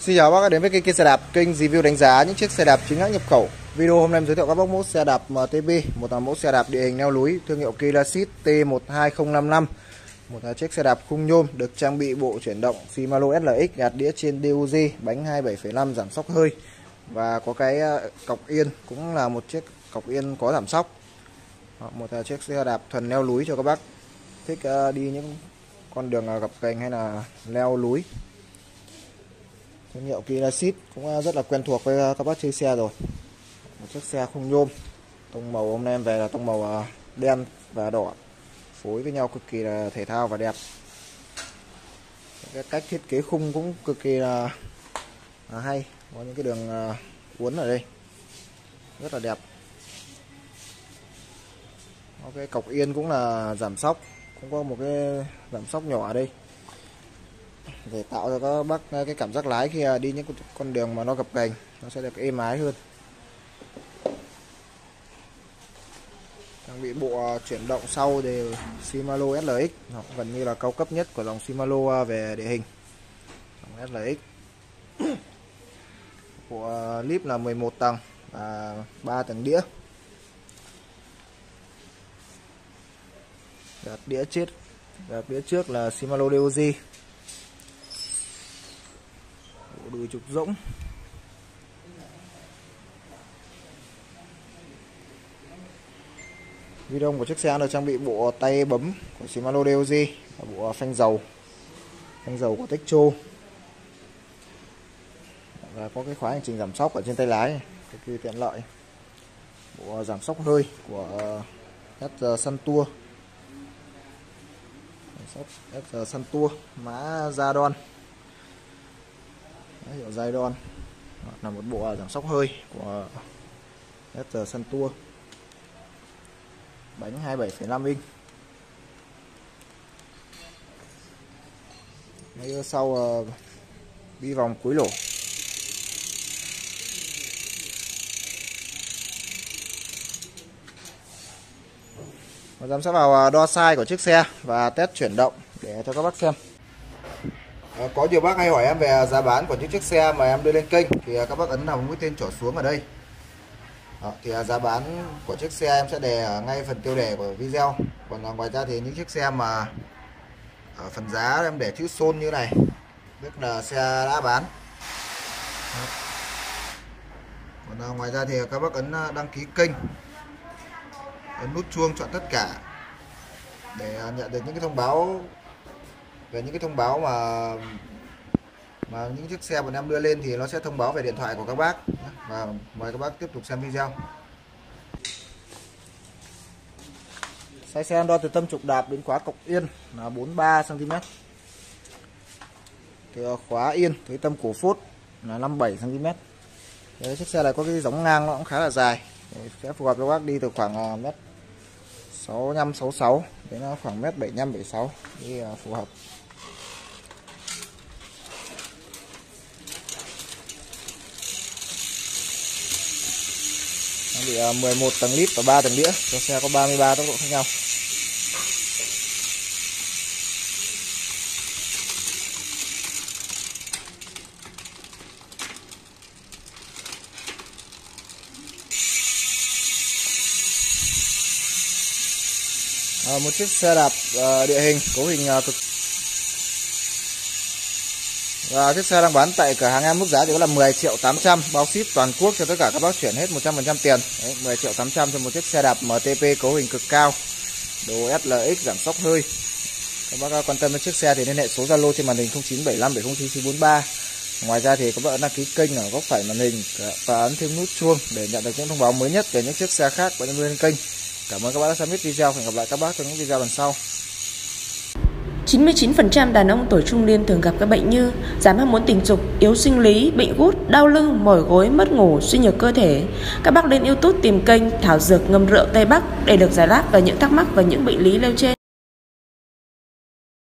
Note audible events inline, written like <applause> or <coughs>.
Xin chào các bác đến với kênh, xe đạp, kênh review đánh giá những chiếc xe đạp chính hãng nhập khẩu. Video hôm nay giới thiệu các bác mẫu xe đạp MTB, một là mẫu xe đạp địa hình leo núi thương hiệu Kilasit T12055. Một là chiếc xe đạp khung nhôm được trang bị bộ chuyển động Shimano SLX gạt đĩa trên DUG, bánh 27,5 giảm sóc hơi và có cái ờ, cọc yên cũng là một chiếc cọc yên có giảm sóc. Ờ, một là chiếc xe đạp thuần leo núi cho các bác thích ờ, đi những con đường gập cành hay là leo núi thương hiệu Kia Ceed cũng à, rất là quen thuộc với à, các bác chơi xe rồi. Một chiếc xe không nhôm tông màu hôm nay em về là tông màu à, đen và đỏ. Phối với nhau cực kỳ là thể thao và đẹp. Cái cách thiết kế khung cũng cực kỳ là, là hay. Có những cái đường uốn ở đây. Rất là đẹp. Cái cọc yên cũng là giảm sóc. Cũng có một cái giảm sóc nhỏ ở đây để tạo cho các bác ờ, cái cảm giác lái khi ờ, đi những con đường mà nó gập ghềnh, nó sẽ được êm ái hơn. Trang bị bộ ờ, chuyển động sau đều Shimano SLX gần như là cao cấp nhất của dòng Shimano về địa hình. Dòng SLX <coughs> bộ clip là 11 tầng và 3 tầng đĩa. Đợt đĩa chết đĩa trước là Shimano DOG trục rỗng. Video của chiếc xe được trang bị bộ tay bấm của Shimano DOG và bộ phanh dầu. Phanh dầu của Techo và có cái khóa hành trình giảm sóc ở trên tay lái, cực kỳ tiện lợi. Bộ giảm sóc hơi của SR Suntour SR Sun mã Zadon hiệu giai đòn là một bộ giảm sóc hơi của SR Sun Tour. Bánh 27,5 inch. Máy sau ờ, uh, bi vòng cuối lỗ. Giám sát vào ờ, đo size của chiếc xe và test chuyển động để cho các bác xem. À, có nhiều bác hay hỏi em về giá bán của những chiếc xe mà em đưa lên kênh. Thì à, các bác ấn vào mũi tên trỏ xuống ở đây. Đó, thì à, giá bán của chiếc xe em sẽ đề ở ngay phần tiêu đề của video. Còn ngoài ra thì những chiếc xe mà ở phần giá em để chữ xôn như này tức là xe đã bán. Còn ngoài ra thì các bác ấn đăng ký kênh ấn nút chuông chọn tất cả để nhận được những cái thông báo về những cái thông báo mà mà những chiếc xe bọn em đưa lên thì nó sẽ thông báo về điện thoại của các bác và mời các bác tiếp tục xem video Size xe đo từ tâm trục đạp đến khóa cọc yên là 43 cm. Từ khóa yên tới tâm cổ phốt là 57 cm. Đấy, chiếc xe này có cái giống ngang nó cũng khá là dài. Sẽ phù hợp cho bác đi từ khoảng à, mét 65 66 đến à, khoảng mét 75 76 thì à, phù hợp. nó bị à, 11 tầng lít và 3 tầng đĩa, cho xe có 33 tốc độ khác nhau à, một chiếc xe đạp ờ, địa hình cấu hình ờ, cực và chiếc xe đang bán tại cửa hàng em mức giá chỉ có là 10 triệu 800 bao ship toàn quốc cho tất cả các bác chuyển hết 100% tiền. Đấy, 10 triệu 800 cho một chiếc xe đạp MTP cấu hình cực cao. Đồ SLX giảm sóc hơi. Các bác quan tâm đến chiếc xe thì liên hệ số Zalo trên màn hình 0975 709 Ngoài ra thì các bác đăng ký kênh ở góc phải màn hình và ấn thêm nút chuông để nhận được những thông báo mới nhất về những chiếc xe khác của nhân viên kênh. Cảm ơn các bác đã xem hết video. Hẹn gặp lại các bác trong những video lần sau. 99% đàn ông tuổi trung niên thường gặp các bệnh như giảm ham muốn tình dục, yếu sinh lý, bệnh gút, đau lưng, mỏi gối, mất ngủ, suy nhược cơ thể. Các bác lên YouTube tìm kênh Thảo Dược ngâm rượu Tây Bắc để được giải đáp về những thắc mắc và những bệnh lý nêu trên.